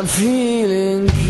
I'm feeling.